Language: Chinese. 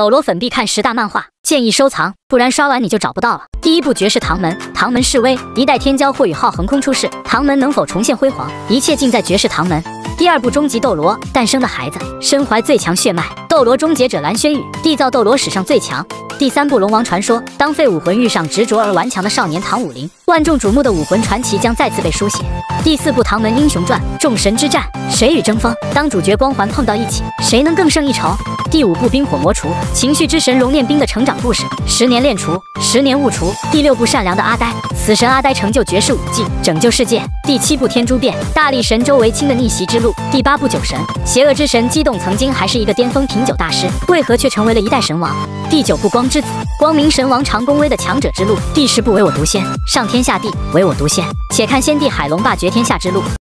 斗罗粉必看十大漫画，建议收藏，不然刷完你就找不到了。第一部绝世唐门，唐门示威，一代天骄霍雨浩横空出世，唐门能否重现辉煌，一切尽在绝世唐门。第二部终极斗罗，诞生的孩子，身怀最强血脉，斗罗终结者蓝轩宇，缔造斗罗史上最强。第三部龙王传说，当废武魂遇上执着而顽强的少年唐武林，万众瞩目的武魂传奇将再次被书写。第四部唐门英雄传，众神之战，谁与争锋？当主角光环碰到一起，谁能更胜一筹？第五部冰火魔厨，情绪之神熔炼冰的成长故事，十年炼厨，十年悟厨。第六部善良的阿呆，死神阿呆成就绝世武技，拯救世界。第七部天珠变，大力神周维清的逆袭之路。第八部酒神，邪恶之神激动曾经还是一个巅峰品酒大师，为何却成为了一代神王？第九部光之子，光明神王长弓威的强者之路。地势不唯我独仙，上天下地唯我独仙。且看先帝海龙霸绝天下之路。